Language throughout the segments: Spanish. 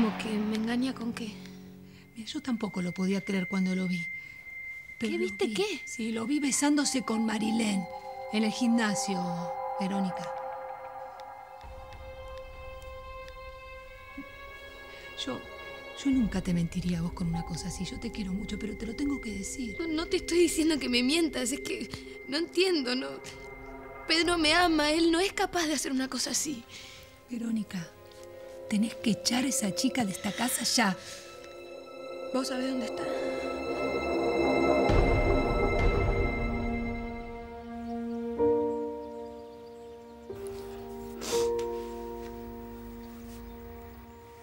¿Cómo que me engaña con qué? Yo tampoco lo podía creer cuando lo vi. Pero ¿Qué viste vi. qué? Sí, lo vi besándose con Marilén en el gimnasio, Verónica. Yo, yo nunca te mentiría a vos con una cosa así. Yo te quiero mucho, pero te lo tengo que decir. No, no te estoy diciendo que me mientas, es que no entiendo, no. Pedro me ama, él no es capaz de hacer una cosa así. Verónica, tenés que echar a esa chica de esta casa ya. ¿Vos sabés dónde está?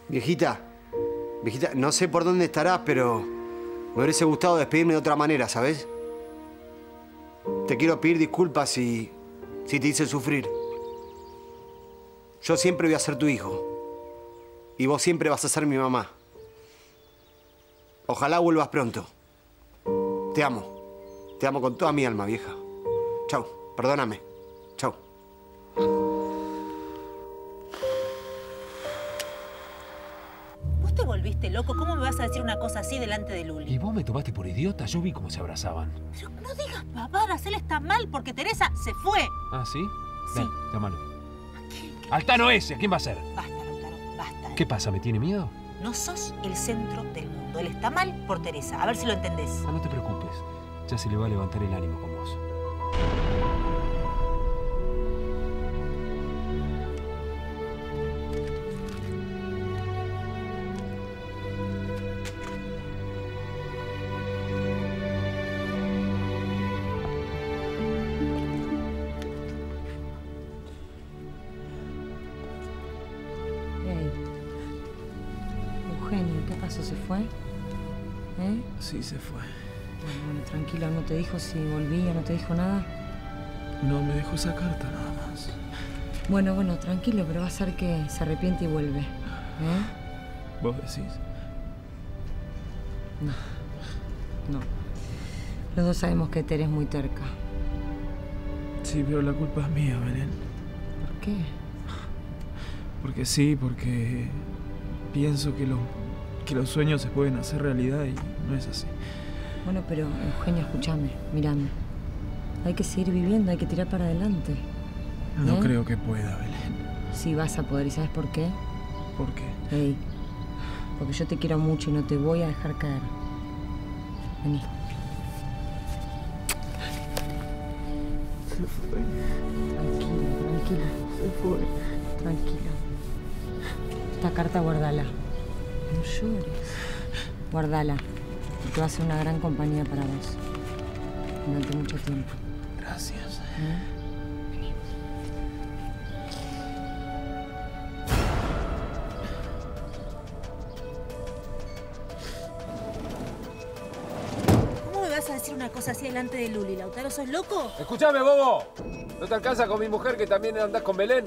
Viejita, viejita, no sé por dónde estarás, pero me hubiese gustado despedirme de otra manera, ¿sabes? Te quiero pedir disculpas si, si te hice sufrir. Yo siempre voy a ser tu hijo. Y vos siempre vas a ser mi mamá. Ojalá vuelvas pronto. Te amo. Te amo con toda mi alma, vieja. Chau. Perdóname. Chau. Vos te volviste loco. ¿Cómo me vas a decir una cosa así delante de Luli? ¿Y vos me tomaste por idiota? Yo vi cómo se abrazaban. Pero no digas pavadas. Él está mal porque Teresa se fue. ¿Ah, sí? Sí. Ven, llámalo. Altano ese, ¿quién va a ser? Basta. ¿Qué pasa? ¿Me tiene miedo? No sos el centro del mundo. Él está mal por Teresa. A ver si lo entendés. Ah, no te preocupes. Ya se le va a levantar el ánimo con vos. Te dijo si volvía? ¿No te dijo nada? No me dejó esa carta nada más. Bueno, bueno, tranquilo, pero va a ser que se arrepiente y vuelve. ¿Eh? ¿Vos decís? No. No. Los dos sabemos que Tere es muy terca. Sí, pero la culpa es mía, Belén. ¿Por qué? Porque sí, porque pienso que, lo- que los sueños se pueden hacer realidad y no es así. Bueno, pero Eugenio, escúchame, mírame. Hay que seguir viviendo, hay que tirar para adelante. No ¿Eh? creo que pueda, Belén. Sí vas a poder, ¿y sabes por qué? ¿Por qué? Ey, porque yo te quiero mucho y no te voy a dejar caer. Vení. Se fue, Tranquila, tranquila, se fue. tranquila. Esta carta guardala. No llores. Guardala. Va a ser una gran compañía para vos. Durante mucho tiempo. Gracias. ¿eh? ¿Cómo me vas a decir una cosa así delante de Luli, Lautaro? ¿Sos loco? Escúchame, bobo. ¿No te alcanza con mi mujer que también andás con Belén?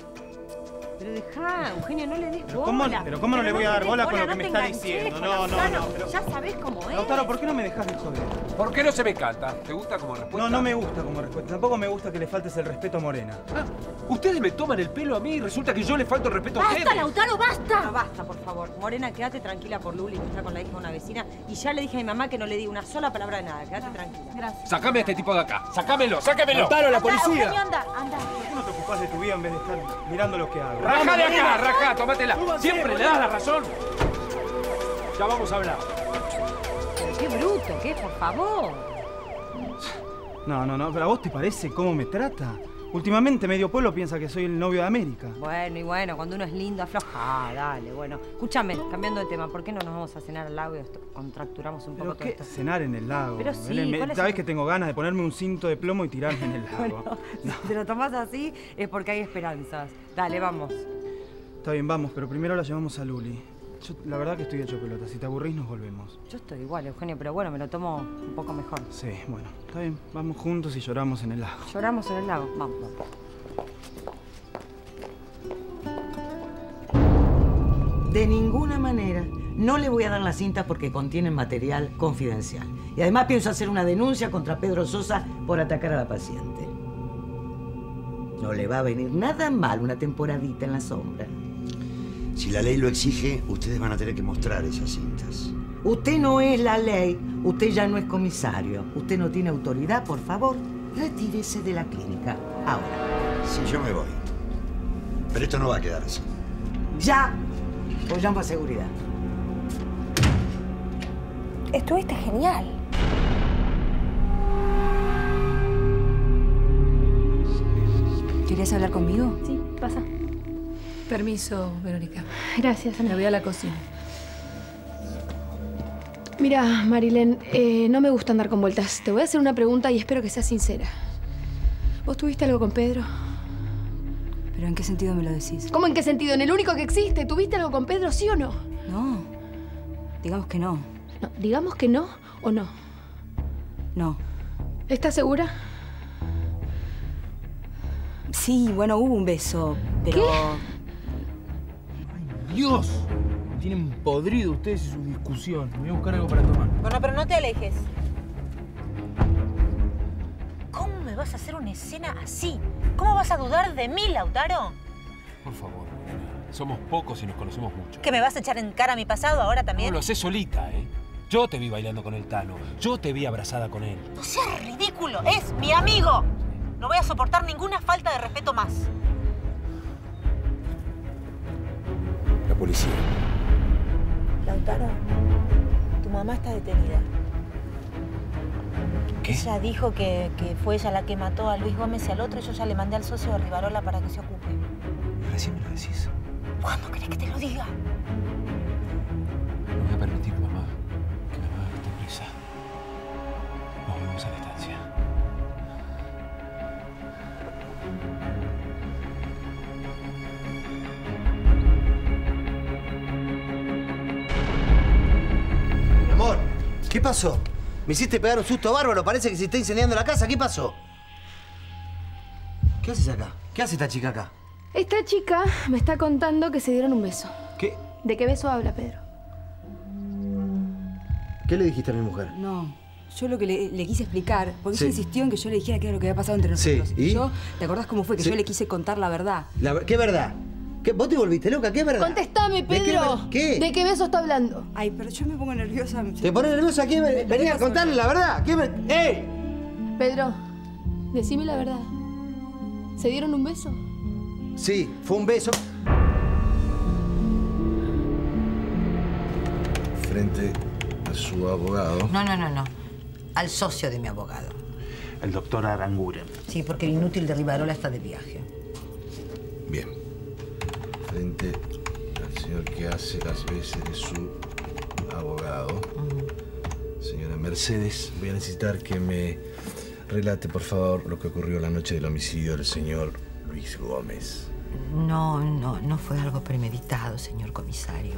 Pero dejá, Eugenio, no le des Pero ¿cómo- bola. pero cómo no le voy a dar des bola con lo que me está diciendo? No, no, no, pero- Ya sabés cómo es. Lautaro, ¿por qué no me dejas de joder? ¿Por qué no se me canta? ¿Te gusta como respuesta? No, no me gusta como respuesta. Tampoco me gusta que le faltes el respeto a Morena. Ah, ustedes me toman el pelo a mí y resulta que yo le falto el respeto a ¡Basta. Lautaro, basta! No, basta, por favor. Morena, quédate tranquila por Luli, que está con la hija de una vecina. Y ya le dije a mi mamá que no le di una sola palabra de nada. Quédate tranquila. Gracias. Sacame a este tipo de acá. Sacámelo, sáquemelo. ¡Lautaro, la Anda, policía! Eugenio, anda, anda. ¿Por qué no te ocupás de tu vida en vez de estar mirando lo que hago? Rajá de acá, rajá, tómatela. Siempre le das la razón. Ya vamos a hablar. Pero qué bruto, ¿qué? Por favor. No, no, no, pero a vos te parece cómo me trata. Últimamente medio pueblo piensa que soy el novio de América. Bueno, y bueno, cuando uno es lindo, afloja. Ah, dale, bueno. Escúchame, cambiando de tema, ¿por qué no nos vamos a cenar al lago y contracturamos un poco Pero todo qué esto? cenar en el lago. Pero sí, Belén, ¿cuál es Sabés el- que tengo ganas de ponerme un cinto de plomo y tirarme en el lago. Bueno, si te lo tomás así es porque hay esperanzas. Dale, vamos. Está bien, vamos, pero primero la llevamos a Luli. Yo, la verdad que estoy hecho pelota. Si te aburrís, nos volvemos. Yo estoy igual, Eugenio, pero bueno, me lo tomo un poco mejor. Sí, bueno, está bien. Vamos juntos y lloramos en el lago. Lloramos en el lago. Vamos, vamos. De ninguna manera. No le voy a dar la cinta porque contienen material confidencial. Y además pienso hacer una denuncia contra Pedro Sosa por atacar a la paciente. No le va a venir nada mal una temporadita en la sombra. Si la ley lo exige, ustedes van a tener que mostrar esas cintas. Usted no es la ley, usted ya no es comisario. Usted no tiene autoridad, por favor, retírese de la clínica. Ahora. Sí, yo me voy. Pero esto no va a quedar así. Ya. Pues llamo a seguridad. Estuviste genial. ¿Querías hablar conmigo? Sí, pasa. Permiso, Verónica. Gracias, Me voy a la cocina. Mira, Marilén, eh, no me gusta andar con vueltas. Te voy a hacer una pregunta y espero que seas sincera. ¿Vos tuviste algo con Pedro? ¿Pero en qué sentido me lo decís? ¿Cómo en qué sentido? ¿En el único que existe? ¿Tuviste algo con Pedro, sí o no? No. Digamos que no. No, digamos que no o no. No. ¿Estás segura? Sí, bueno, hubo un beso, pero... ¡Dios! Me tienen podrido ustedes y su discusión. Me voy a buscar algo para tomar. Bueno, pero no te alejes. ¿Cómo me vas a hacer una escena así? ¿Cómo vas a dudar de mí, Lautaro? Por favor. Somos pocos y nos conocemos mucho. ¿Que me vas a echar en cara mi pasado ahora también? No lo haces solita, ¿eh? Yo te vi bailando con el Tano. Yo te vi abrazada con él. No seas ridículo. Es mi amigo. No voy a soportar ninguna falta de respeto más. Policía. Lautaro, tu mamá está detenida. ¿Qué? Ella dijo que, que fue ella la que mató a Luis Gómez y al otro y yo ya le mandé al socio de Rivarola para que se ocupe. Recién me lo decís. ¿Cuándo querés que te lo diga? No voy a permitir, pasó? Me hiciste pegar un susto bárbaro, parece que se está incendiando la casa. ¿Qué pasó? ¿Qué haces acá? ¿Qué hace esta chica acá? Esta chica me está contando que se dieron un beso. ¿Qué? ¿De qué beso habla, Pedro? ¿Qué le dijiste a mi mujer? No. Yo lo que le, le quise explicar, porque Sí. ella insistió en que yo le dijera qué era lo que había pasado entre Sí, nosotros. ¿y? Yo, ¿te acordás cómo fue? Que Sí. yo le quise contar la verdad. La ¿Qué verdad? ¿Qué? ¿Vos te volviste loca? ¿Qué verdad? Contestame, ¿De qué Pedro. ver- ¿Qué? ¿De qué beso está hablando? Ay, pero yo me pongo nerviosa. ¿Te pones nerviosa? ¿Qué? ve- Venía a contarle la verdad. ¿Qué? ver- ¡Ey! Pedro, decime la verdad. ¿Se dieron un beso? Sí, fue un beso. Frente a su abogado. No, no, no, no. Al socio de mi abogado. El doctor Aranguren. Sí, porque el inútil de Rivarola está de viaje. Bien. Frente al señor que hace las veces de su abogado. Señora Mercedes, voy a necesitar que me relate, por favor, lo que ocurrió la noche del homicidio del señor Luis Gómez. No, no, no fue algo premeditado, señor comisario.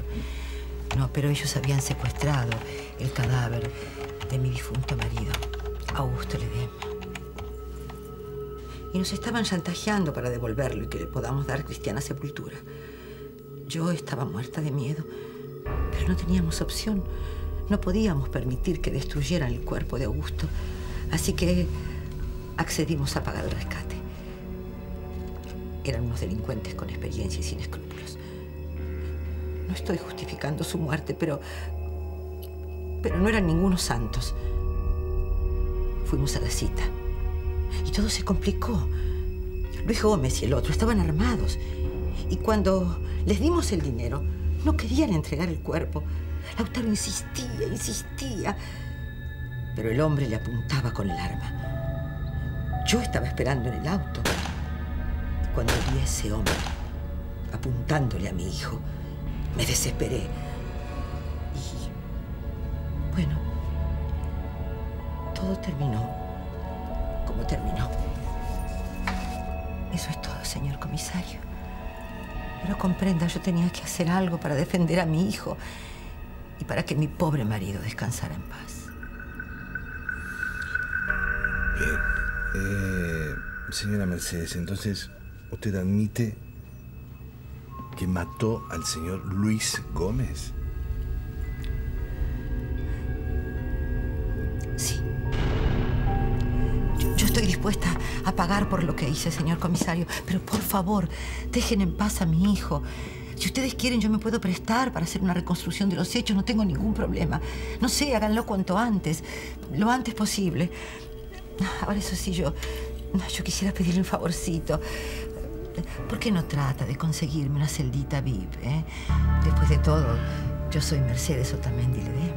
No, pero ellos habían secuestrado el cadáver de mi difunto marido, Augusto Ledesma. Y nos estaban chantajeando para devolverlo y que le podamos dar cristiana sepultura. Yo estaba muerta de miedo, pero no teníamos opción. No podíamos permitir que destruyeran el cuerpo de Augusto. Así que accedimos a pagar el rescate. Eran unos delincuentes con experiencia y sin escrúpulos. No estoy justificando su muerte, pero. Pero no eran ningunos santos. Fuimos a la cita. Y todo se complicó. Luis Gómez y el otro estaban armados. Y cuando les dimos el dinero, no querían entregar el cuerpo. Lautaro insistía, insistía. Pero el hombre le apuntaba con el arma. Yo estaba esperando en el auto. Cuando vi a ese hombre apuntándole a mi hijo, me desesperé. Y bueno, todo terminó como terminó. Eso es todo, señor comisario. Pero comprenda, yo tenía que hacer algo para defender a mi hijo y para que mi pobre marido descansara en paz. Bien. Eh, señora Mercedes, entonces, ¿usted admite que mató al señor Luis Gómez? Pagar por lo que hice, señor comisario, pero por favor, dejen en paz a mi hijo. Si ustedes quieren, yo me puedo prestar para hacer una reconstrucción de los hechos, no tengo ningún problema. No sé, háganlo cuanto antes, lo antes posible. Ahora, eso sí, yo, yo quisiera pedirle un favorcito. ¿Por qué no trata de conseguirme una celdita VIP? eh? Después de todo, yo soy Mercedes Otamendi Ledesma.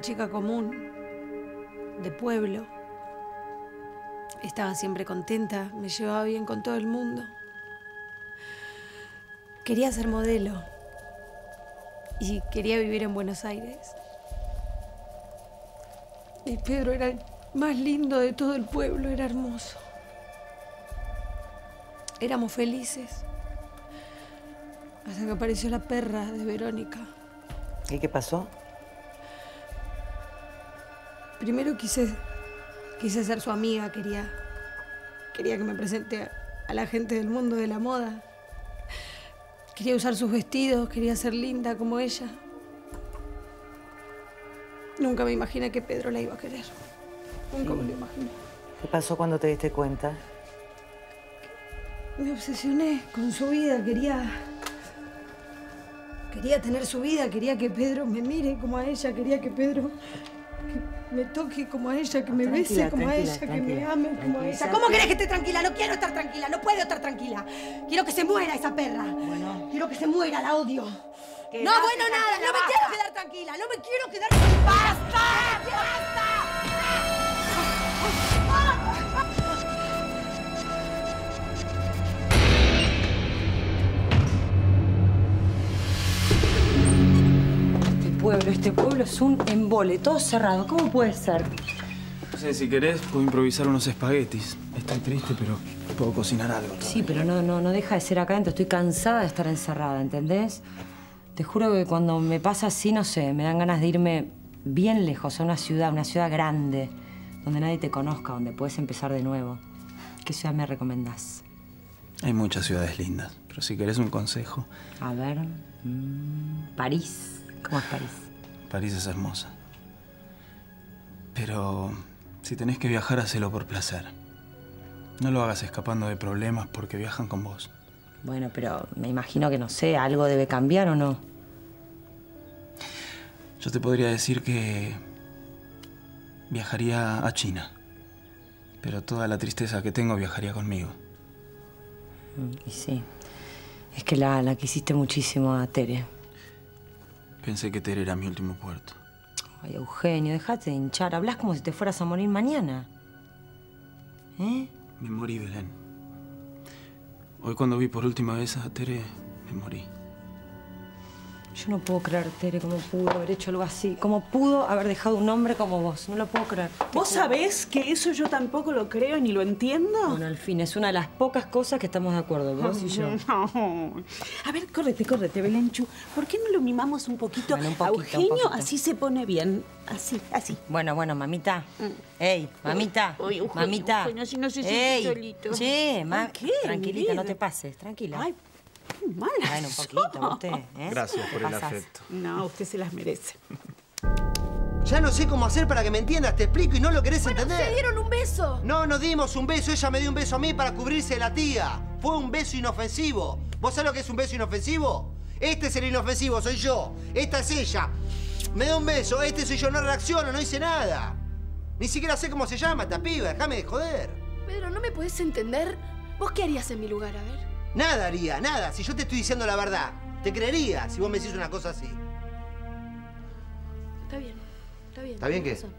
Chica común, de pueblo. Estaba siempre contenta, me llevaba bien con todo el mundo. Quería ser modelo y quería vivir en Buenos Aires. Y Pedro era el más lindo de todo el pueblo, era hermoso. Éramos felices. Hasta que apareció la perra de Verónica. ¿Y qué pasó? Primero quise, quise ser su amiga, quería, quería que me presente a, a la gente del mundo de la moda. Quería usar sus vestidos, quería ser linda como ella. Nunca me imaginé que Pedro la iba a querer. Nunca me lo imaginé. ¿Qué pasó cuando te diste cuenta? Me obsesioné con su vida, quería. Quería tener su vida, quería que Pedro me mire como a ella, quería que Pedro que me toque como a ella, que me bese Tranquila, como a tranquila, ella, que tranquila. me ame como a ella. ¿Cómo querés que esté tranquila? No quiero estar tranquila, no puedo estar tranquila. Quiero que se muera esa perra. Quiero que se muera, la odio. No, bueno, nada, no me quiero quedar tranquila, no me quiero quedar ¡Basta! ¡Basta! Pueblo, este pueblo es un embole, todo cerrado. ¿Cómo puede ser? No sé, si querés, puedo improvisar unos espaguetis. Estoy triste, pero puedo cocinar algo. Sí, pero no, no, no deja de ser acá adentro. Estoy cansada de estar encerrada, ¿entendés? Te juro que cuando me pasa así, no sé, me dan ganas de irme bien lejos, a una ciudad, una ciudad grande, donde nadie te conozca, donde puedes empezar de nuevo. ¿Qué ciudad me recomendás? Hay muchas ciudades lindas, pero si querés un consejo, A ver, mm, París. ¿Cómo es París? París es hermosa. Pero si tenés que viajar, hacelo por placer. No lo hagas escapando de problemas porque viajan con vos. Bueno, pero me imagino que, no sé, algo debe cambiar o no. Yo te podría decir que viajaría a China. Pero toda la tristeza que tengo viajaría conmigo. Mm, Y sí, es que la, la quisiste muchísimo a Tere. Pensé que Tere era mi último puerto. Ay, Eugenio, dejate de hinchar. Hablas como si te fueras a morir mañana. ¿Eh? Me morí, Belén. Hoy cuando vi por última vez a Tere, me morí. Yo no puedo creer, Tere, cómo pudo haber hecho algo así. Cómo pudo haber dejado un hombre como vos. No lo puedo creer. ¿Vos sabés que eso yo tampoco lo creo ni lo entiendo? Bueno, al fin, es una de las pocas cosas que estamos de acuerdo, vos y yo. No. A ver, córrete, córrete, Belenchu. ¿Por qué no lo mimamos un poquito, Bueno, un a poquito, un Eugenio? poquito. Así se pone bien. Así, así. Bueno, bueno, mamita. Ey, mamita. Uy, mamita. Eugenio, si no se Ey, solito. Che, ma ¿Por qué, tranquilita, no te pases, tranquila. Ay, qué mala Bueno, un poquito, usted. ¿eh? Gracias por el pasás. afecto. No, usted se las merece. Ya no sé cómo hacer para que me entiendas, te explico y no lo querés entender. Se dieron un beso. No, nos dimos un beso, ella me dio un beso a mí para cubrirse de la tía. Fue un beso inofensivo. ¿Vos sabés lo que es un beso inofensivo? Este es el inofensivo, soy yo. Esta es ella. Me da un beso, este soy yo, no reacciono, no hice nada. Ni siquiera sé cómo se llama esta piba, déjame de joder. Pedro, ¿no me podés entender? ¿Vos qué harías en mi lugar? A ver. Nada haría, nada. Si yo te estoy diciendo la verdad, te creería si vos me decís una cosa así. Está bien. Está bien. ¿Está bien qué? razón.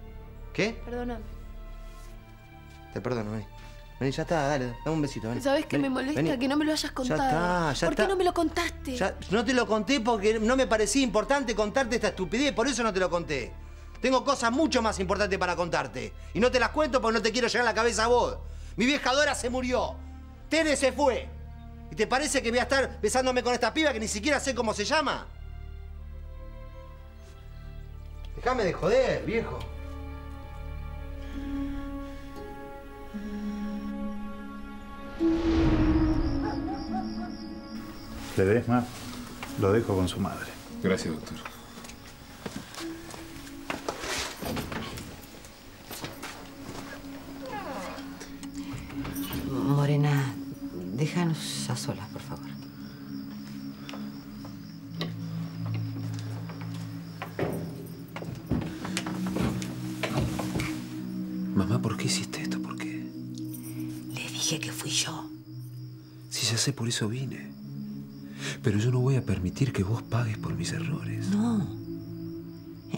¿Qué? Perdóname. Te perdono, vení. Vení, ya está, dale, dame un besito, vení. ¿Sabés que Vení, me molesta vení. que no me lo hayas Ya contado? está, ya ¿Por qué no me lo contaste? Ya, no te lo conté porque no me parecía importante contarte esta estupidez, por eso no te lo conté. Tengo cosas mucho más importantes para contarte. Y no te las cuento porque no te quiero llegar a la cabeza a vos. Mi vieja Dora se murió. Tere se fue. ¿Y te parece que voy a estar besándome con esta piba que ni siquiera sé cómo se llama? Déjame de joder, viejo. Ledesma, lo dejo con su madre. Gracias, doctor. Déjanos a solas, por favor. Mamá, ¿por qué hiciste esto? ¿Por qué? Le dije que fui yo. Si ya sé, por eso vine. Pero yo no voy a permitir que vos pagues por mis errores. No.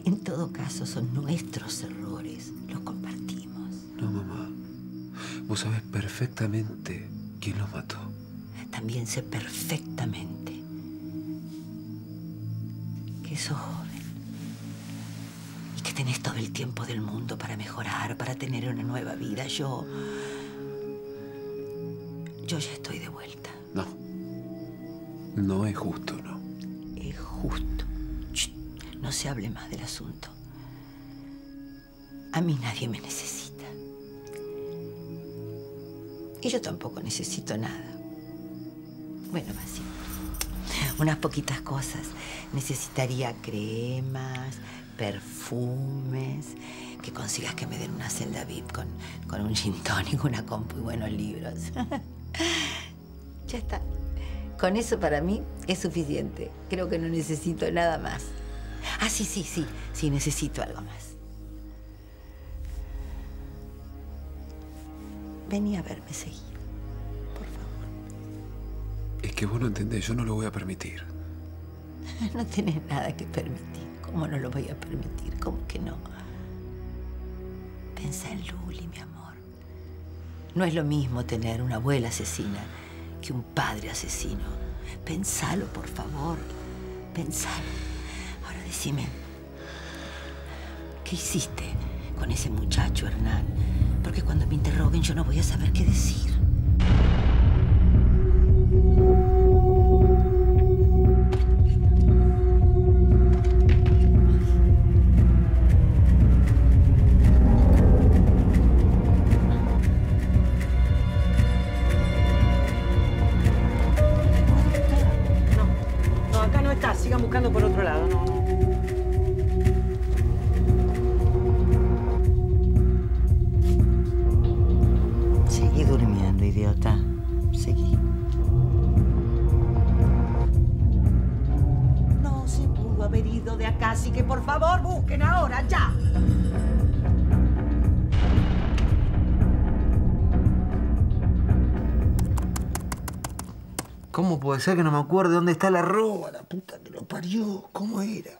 En todo caso, son nuestros errores. Los compartimos. No, mamá. Vos sabés perfectamente quién los mató. También sé perfectamente que sos joven y que tenés todo el tiempo del mundo para mejorar, para tener una nueva vida. Yo. Yo ya estoy de vuelta. No. No es justo, no. Es justo. Shh, no se hable más del asunto. A mí nadie me necesita. Y yo tampoco necesito nada. Bueno, así. Unas poquitas cosas. Necesitaría cremas, perfumes, que consigas que me den una celda VIP con, con un gin tonic, una compu y buenos libros. ya está. Con eso para mí es suficiente. Creo que no necesito nada más. Ah, sí, sí, sí. Sí, necesito algo más. Vení a verme seguir. Es que vos no entendés, yo no lo voy a permitir. No tenés nada que permitir. ¿Cómo no lo voy a permitir? ¿Cómo que no? Pensá en Luli, mi amor. No es lo mismo tener una abuela asesina que un padre asesino. Pensalo, por favor. Pensalo. Ahora decime, ¿qué hiciste con ese muchacho, Hernán? Porque cuando me interroguen yo no voy a saber qué decir. ¿Cómo puede ser que no me acuerde dónde está la roba? La puta que lo parió. ¿Cómo era?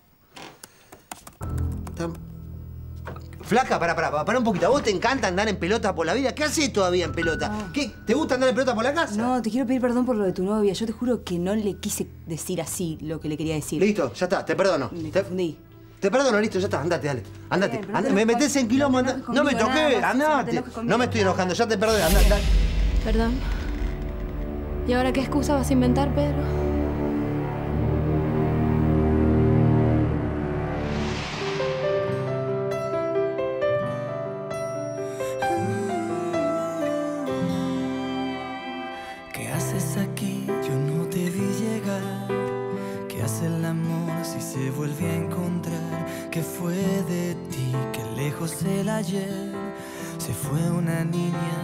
Tam- Flaca, para, para, para un poquito. ¿A vos te encanta andar en pelota por la vida? ¿Qué haces todavía en pelota? ¿Qué? ¿Te gusta andar en pelota por la casa? No, te quiero pedir perdón por lo de tu novia. Yo te juro que no le quise decir así lo que le quería decir. Listo, ya está, te perdono. Me te, confundí. te perdono, listo, ya está, andate, dale. Andate. Bien, no me metes en quilombo, no me te andate. No me estoy enojando, ya te perdoné, andate. andate. Perdón. ¿Y ahora qué excusa vas a inventar, Pedro? ¿Qué haces aquí? Yo no te vi llegar. ¿Qué hace el amor si se vuelve a encontrar? ¿Qué fue de ti? Que lejos el ayer se fue una niña.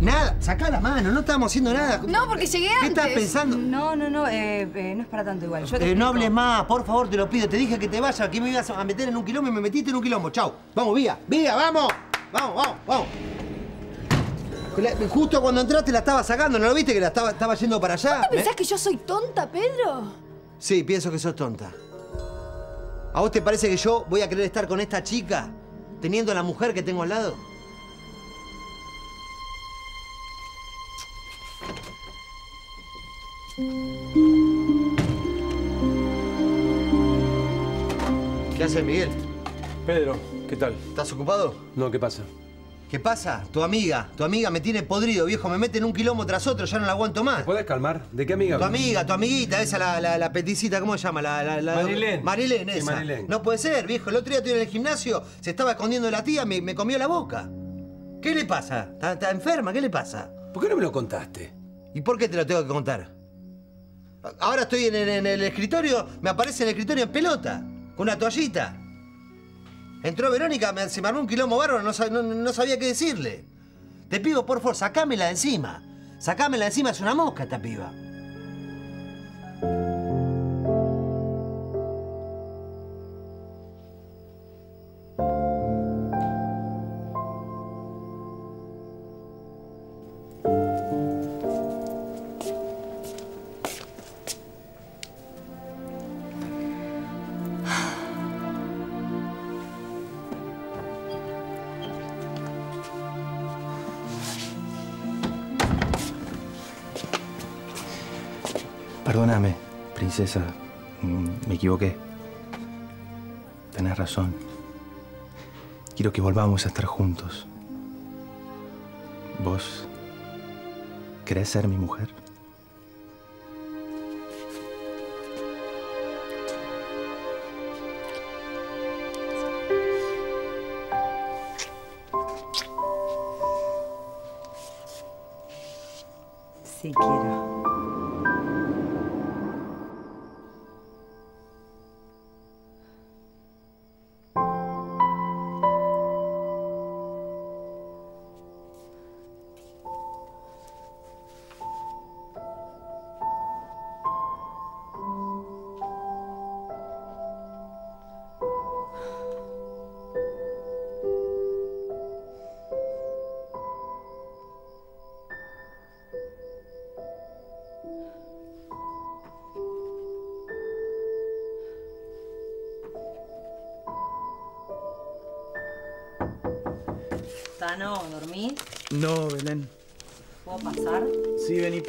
Nada, sacá la mano, no estábamos haciendo nada. No, porque llegué ¿Qué antes. estás pensando? No, no, no, eh, eh, no es para tanto igual. Yo te Eh, no hables más, por favor, te lo pido. Te dije que te vayas, que me ibas a meter en un quilombo y me metiste en un quilombo. Chau. Vamos, Vía. Vía, vamos. Vamos, vamos, vamos. La- Justo cuando entraste la estaba sacando, ¿no lo viste que la estaba, estaba yendo para allá? ¿No pensás que yo soy tonta, Pedro? Sí, pienso que sos tonta. ¿A vos te parece que yo voy a querer estar con esta chica teniendo a la mujer que tengo al lado? ¿Qué haces, Miguel? Pedro, ¿qué tal? ¿Estás ocupado? No, ¿qué pasa? ¿Qué pasa? Tu amiga, tu amiga me tiene podrido, viejo. Me mete en un quilombo tras otro, ya no la aguanto más. ¿Puedes calmar? ¿De qué amiga? Tu amiga, tu amiguita, esa, la, la, la peticita, ¿cómo se llama? La, la, la- Marilén. Marilén, Sí, esa. Marilén. No puede ser, viejo. El otro día estuve en el gimnasio, se estaba escondiendo la tía, me, me comió la boca. ¿Qué le pasa? ¿Está, está enferma? ¿Qué le pasa? ¿Por qué no me lo contaste? ¿Y por qué te lo tengo que contar? Ahora estoy en, en- en el escritorio, me aparece en el escritorio en pelota, con una toallita. Entró Verónica, me, se me armó un quilombo bárbaro, no, no sabía qué decirle. Te pido, por favor, sacámela de encima. Sacámela de encima, es una mosca esta piba. Princesa. Mm, Me equivoqué. Tenés razón. Quiero que volvamos a estar juntos. ¿Vos querés ser mi mujer?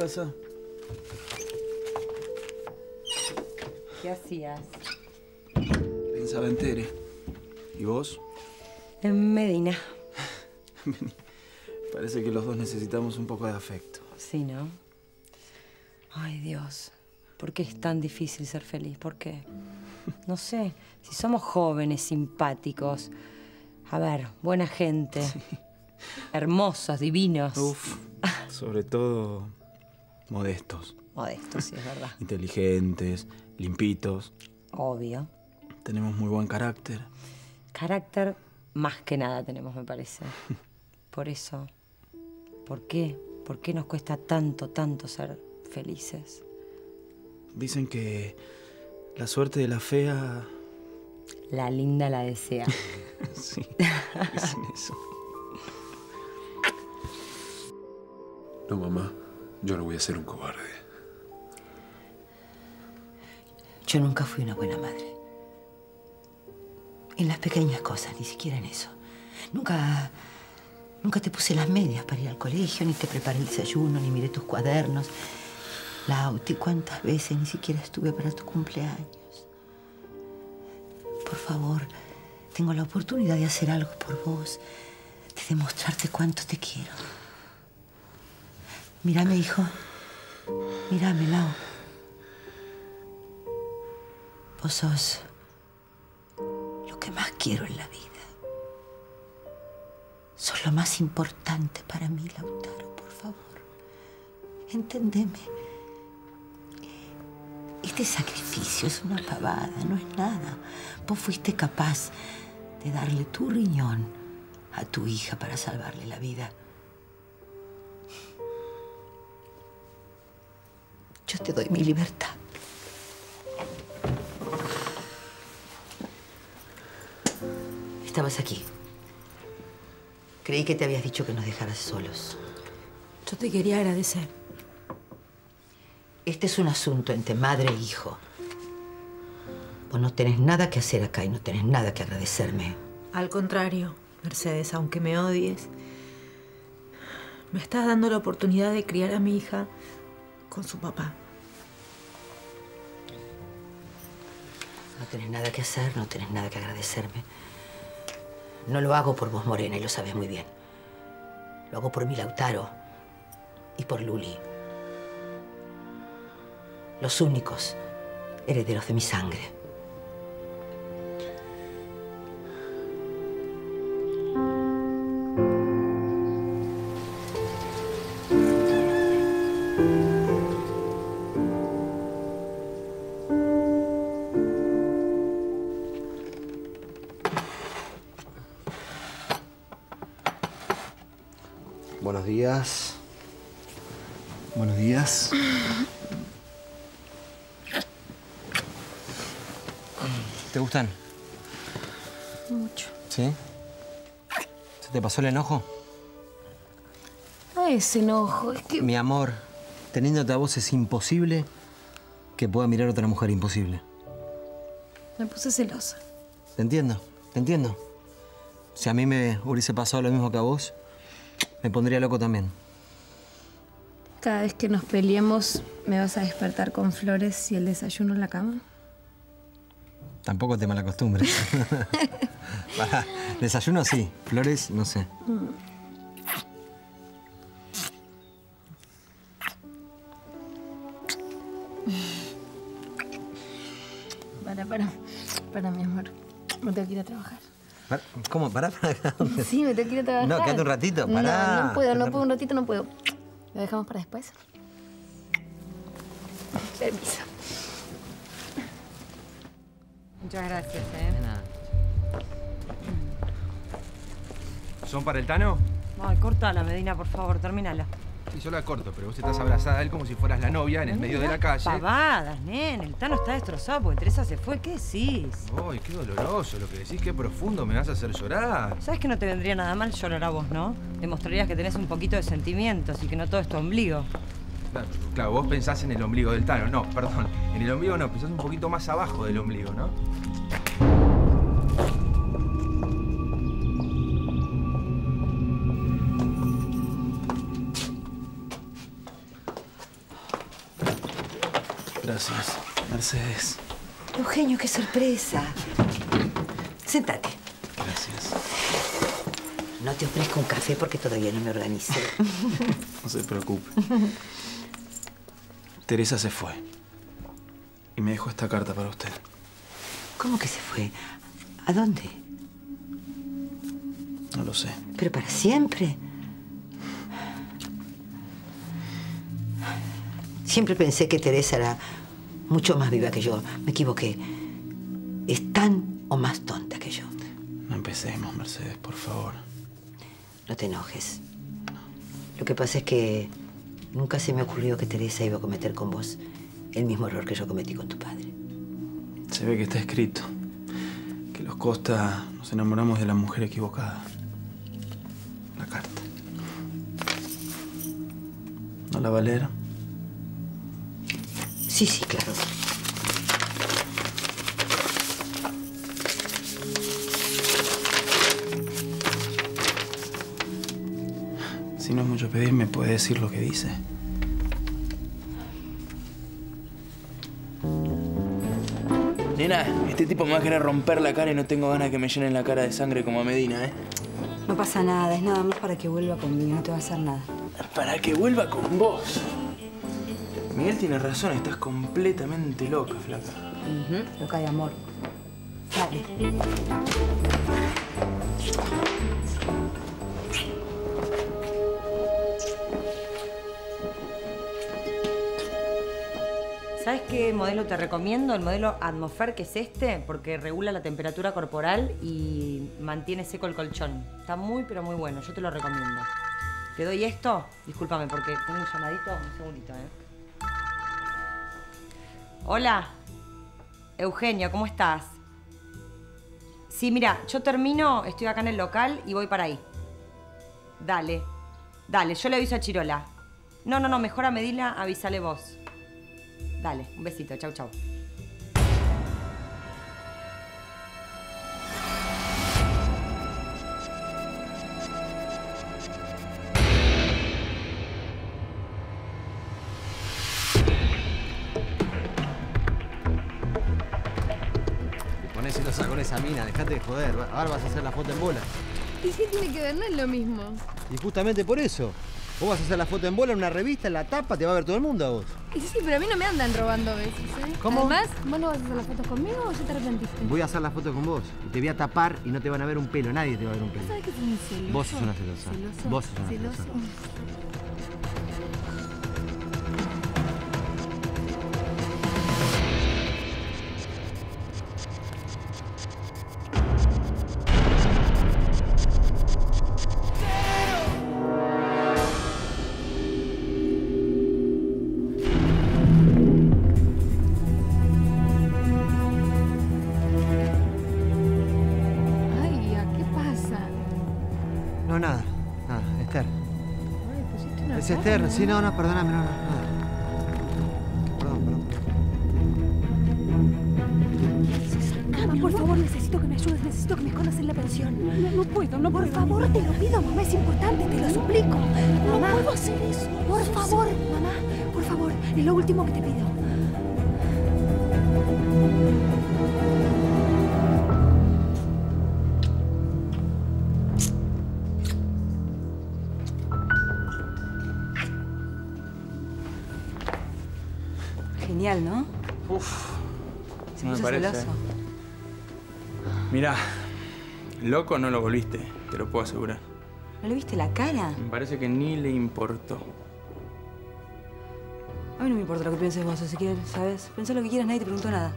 Pasa. ¿Qué hacías? Pensaba en Tere. ¿Y vos? En Medina. Parece que los dos necesitamos un poco de afecto. Sí, ¿no? Ay, Dios. ¿Por qué es tan difícil ser feliz? ¿Por qué? No sé. Si somos jóvenes, simpáticos. A ver, buena gente. Hermosos, divinos. Uf. Sobre todo modestos. Modestos, sí, es verdad. Inteligentes, limpitos. Obvio. Tenemos muy buen carácter. Carácter más que nada tenemos, me parece. Por eso, ¿por qué? ¿Por qué nos cuesta tanto, tanto ser felices? Dicen que la suerte de la fea. La linda la desea. sí, dicen eso. No, mamá. Yo no voy a ser un cobarde. Yo nunca fui una buena madre. En las pequeñas cosas, ni siquiera en eso. Nunca. Nunca te puse las medias para ir al colegio, ni te preparé el desayuno, ni miré tus cuadernos. Lauti, ¿cuántas veces ni siquiera estuve para tu cumpleaños? Por favor, tengo la oportunidad de hacer algo por vos, de demostrarte cuánto te quiero. Mírame, hijo. Mírame, Lau. Vos sos lo que más quiero en la vida. Sos lo más importante para mí, Lautaro, por favor. Entendeme. Este sacrificio es una pavada, no es nada. Vos fuiste capaz de darle tu riñón a tu hija para salvarle la vida. Yo te doy mi libertad. Estabas aquí. Creí que te habías dicho que nos dejaras solos. Yo te quería agradecer. Este es un asunto entre madre e hijo. Vos no tenés nada que hacer acá y no tenés nada que agradecerme. Al contrario, Mercedes, aunque me odies, me estás dando la oportunidad de criar a mi hija con su papá. No tenés nada que hacer, no tenés nada que agradecerme. No lo hago por vos, Morena, y lo sabes muy bien. Lo hago por mi Lautaro y por Luli. Los únicos herederos de mi sangre. Pasó el enojo? No es enojo, es que... Mi amor, teniéndote a vos es imposible que pueda mirar a otra mujer imposible. Me puse celosa. Te entiendo, te entiendo. Si a mí me hubiese pasado lo mismo que a vos, me pondría loco también. Cada vez que nos peleemos, ¿me vas a despertar con flores y el desayuno en la cama? Tampoco te malacostumbres. Pará, Desayuno sí, flores no sé. Para, para. Para, mi amor. Me tengo que ir a trabajar. ¿Cómo? ¿Pará? ¿Para? Sí, me tengo que ir a trabajar. No, quédate un ratito, pará. No, no puedo, no puedo, un ratito no puedo. ¿Lo dejamos para después? Permiso. Muchas gracias, ¿eh? ¿Son para el Tano? Ay, cortala, Medina, por favor, termínala. Sí, yo la corto, pero vos estás abrazada a él como si fueras la novia en el medio de la calle. Pavadas, nene. El Tano está destrozado porque Teresa se fue. ¿Qué decís? Ay, qué doloroso lo que decís, qué profundo, me vas a hacer llorar. ¿Sabes que no te vendría nada mal llorar a vos, no? Demostrarías que tenés un poquito de sentimientos y que no todo es tu ombligo. Claro, claro, vos pensás en el ombligo del Tano. No, perdón, en el ombligo no, pensás un poquito más abajo del ombligo, ¿no? Gracias, Mercedes. Eugenio, qué sorpresa. Sentate. Gracias. No te ofrezco un café porque todavía no me organicé. No se preocupe. Teresa se fue. Y me dejó esta carta para usted. ¿Cómo que se fue? ¿A dónde? No lo sé. ¿Pero para siempre? Siempre pensé que Teresa era mucho más viva que yo. Me equivoqué. Es tan o más tonta que yo. No empecemos, Mercedes, por favor. No te enojes. Lo que pasa es que nunca se me ocurrió que Teresa iba a cometer con vos el mismo error que yo cometí con tu padre. Se ve que está escrito. Que los Costa nos enamoramos de la mujer equivocada. La carta. ¿No la va a leer? Sí, sí, claro. Mucho pedir, ¿me puede decir lo que dice? Nena, este tipo me va a querer romper la cara y no tengo ganas que me llenen la cara de sangre como a Medina, ¿eh? No pasa nada, es nada más para que vuelva conmigo, no te va a hacer nada. Para que vuelva con vos. Miguel tiene razón, estás completamente loca, flaca. Ujú, Loca de amor. Dale. Modelo te recomiendo? El modelo Atmosphere, que es este, porque regula la temperatura corporal y mantiene seco el colchón. Está muy, pero muy bueno. Yo te lo recomiendo. ¿Te doy esto? Discúlpame, porque tengo un llamadito. Un segundito, ¿eh? Hola. Eugenio, ¿cómo estás? Sí, mira, yo termino, estoy acá en el local y voy para ahí. Dale. Dale, yo le aviso a Chirola. No, no, no, mejor a Medina avísale vos. Dale, un besito, chau, chau. Te pones celosa con esa mina, dejate de joder. Ahora vas a hacer la foto en bola. ¿Y qué tiene que ver? No es lo mismo. Y justamente por eso. Vos vas a hacer la foto en bola en una revista, en la tapa, te va a ver todo el mundo a vos. Y sí, pero a mí no me andan robando besos, ¿eh? ¿Cómo? Además, ¿vos no vas a hacer las fotos conmigo o ya te arrepentiste? Voy a hacer la foto con vos. Y te voy a tapar y no te van a ver un pelo. Nadie te va a ver un pelo. ¿Sabes que sos un celoso? Vos sos una celosa. Celoso. Vos sos una celoso. celosa. Es. Sí, no, no, perdóname, no, no, nada. Perdón, perdón. Mamá, por favor, necesito que me ayudes, necesito que me escondas en la pensión. No, no puedo, no Por favor, te lo pido, mamá, es importante, te lo suplico. No puedo hacer eso. Por favor, mamá, por favor, es lo último que te pido. Parece. celoso. Mirá, loco no lo volviste, te lo puedo asegurar. ¿No le viste la cara? Me parece que ni le importó. A mí no me importa lo que pienses vos, quieres, ¿sabes? Pensá lo que quieras, nadie te preguntó nada.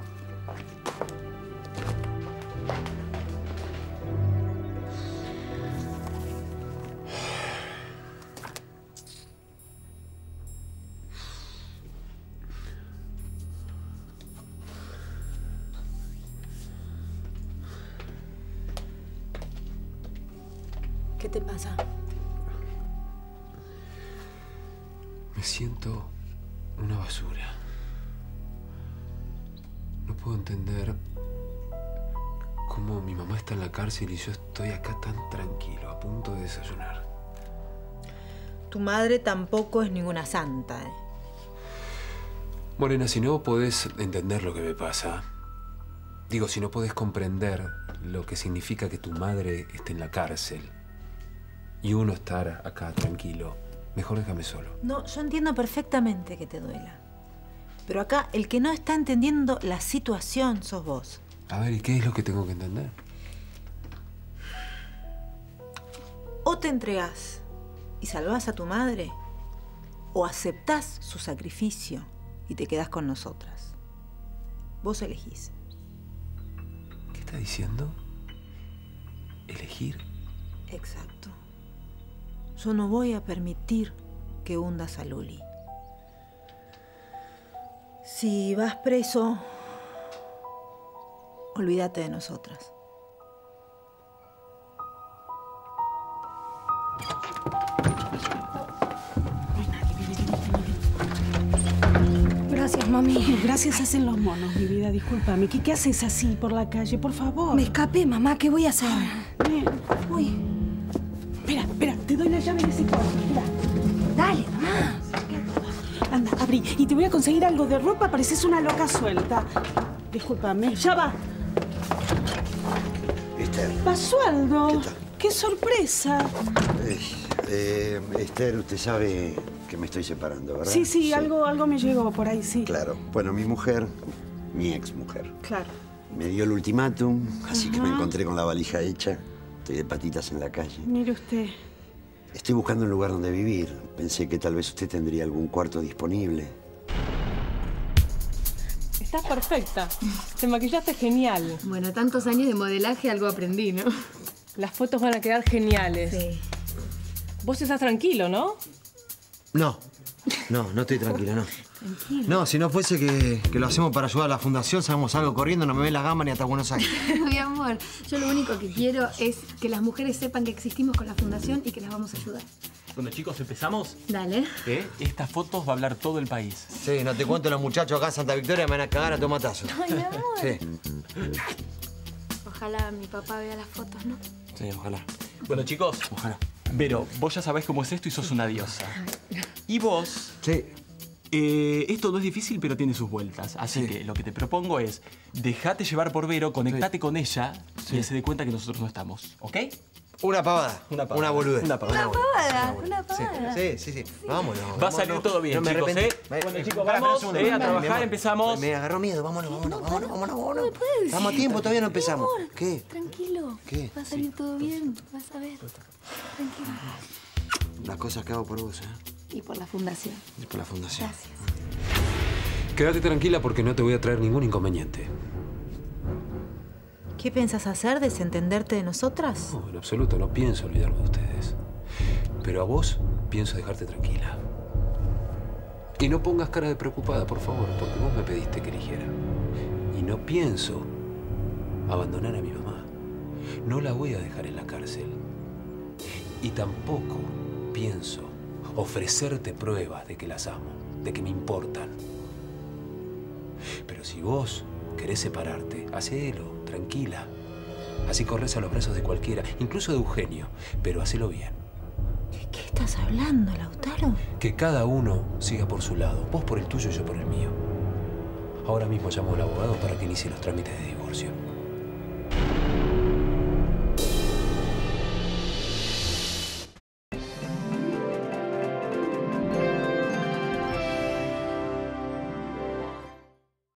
¿Qué te pasa? Me siento una basura. No puedo entender cómo mi mamá está en la cárcel y yo estoy acá tan tranquilo, a punto de desayunar. Tu madre tampoco es ninguna santa, ¿eh? Morena, si no podés entender lo que me pasa, digo, si no podés comprender lo que significa que tu madre esté en la cárcel y uno estar acá tranquilo, mejor déjame solo. No, yo entiendo perfectamente que te duela. Pero acá el que no está entendiendo la situación sos vos. A ver, ¿y qué es lo que tengo que entender? O te entregás y salvás a tu madre, o aceptás su sacrificio y te quedás con nosotras. Vos elegís. ¿Qué está diciendo? ¿Elegir? Exacto. Yo no voy a permitir que hundas a Luli. Si vas preso, olvídate de nosotras. Gracias, mami. Gracias hacen los monos, mi vida, discúlpame. ¿Qué, ¿Qué haces así por la calle, por favor? Me escapé, mamá, ¿qué voy a hacer? Ven. Uy. Espera, espera, te doy la llave de ese cuarto. Mira. Dale, mamá. Anda, abrí. Y te voy a conseguir algo de ropa, pareces una loca suelta. Discúlpame, ya va. Esther. Basualdo. ¿Qué sorpresa. Eh, eh, Esther, usted sabe que me estoy separando, ¿verdad? Sí, sí, Algo, algo me llegó por ahí, sí. Claro. Bueno, mi mujer, mi ex mujer, Claro. me dio el ultimátum, así que me encontré con la valija hecha. Estoy de patitas en la calle. Mire usted. Estoy buscando un lugar donde vivir. Pensé que tal vez usted tendría algún cuarto disponible. Estás perfecta. Te maquillaste genial. Bueno, tantos años de modelaje, algo aprendí, ¿no? Las fotos van a quedar geniales. Sí. Vos estás tranquilo, ¿no? No. No, no estoy tranquilo, no. Tranquilo. No, si no fuese que, que lo hacemos para ayudar a la fundación, sabemos algo corriendo, no me ve la gama ni hasta Buenos Aires. Mi amor, yo lo único que quiero es que las mujeres sepan que existimos con la fundación y que las vamos a ayudar. Bueno, chicos, ¿empezamos? Dale. ¿Eh? Estas fotos va a hablar todo el país. Sí, no te cuento los muchachos acá en Santa Victoria me van a cagar a tomatazos. Ay, mi amor. Sí, Ojalá mi papá vea las fotos, ¿no? sí, ojalá. Bueno, chicos. Ojalá. Vero, vos ya sabés cómo es esto y sos una diosa. Y vos. Sí. Eh, esto no es difícil, pero tiene sus vueltas. Así que lo que te propongo es, dejate llevar por Vero, conectate con ella y se dé cuenta que nosotros no estamos. ¿Ok? Una pavada. Una pavada. Una boludez. Una pavada. Una pavada, una Sí, pavada. sí, sí, sí. Vámonos. Va a salir todo bien, No me chicos. ¿eh? Bueno, chicos, vamos, eh, a trabajar, empezamos. Me agarró miedo, vámonos, vámonos, vámonos, vámonos, vámonos. No puedes. Estamos a tiempo, todavía no empezamos. ¿Qué? Tranquilo. ¿Qué? Va a salir todo bien, vas a ver. Tranquilo. Las cosas que hago por vos, ¿eh? Y por la fundación. Y por la fundación. Gracias. Quédate tranquila porque no te voy a traer ningún inconveniente. ¿Qué piensas hacer? ¿Desentenderte de nosotras? No, en absoluto, no pienso olvidarme de ustedes. Pero a vos pienso dejarte tranquila. Y no pongas cara de preocupada, por favor, porque vos me pediste que eligiera. Y no pienso abandonar a mi mamá. No la voy a dejar en la cárcel. Y tampoco pienso ofrecerte pruebas de que las amo, de que me importan. Pero si vos querés separarte, hacelo, tranquila. Así corres a los brazos de cualquiera, incluso de Eugenio, pero hacelo bien. ¿Qué estás hablando, Lautaro? Que cada uno siga por su lado, vos por el tuyo y yo por el mío. Ahora mismo llamo al abogado para que inicie los trámites de divorcio.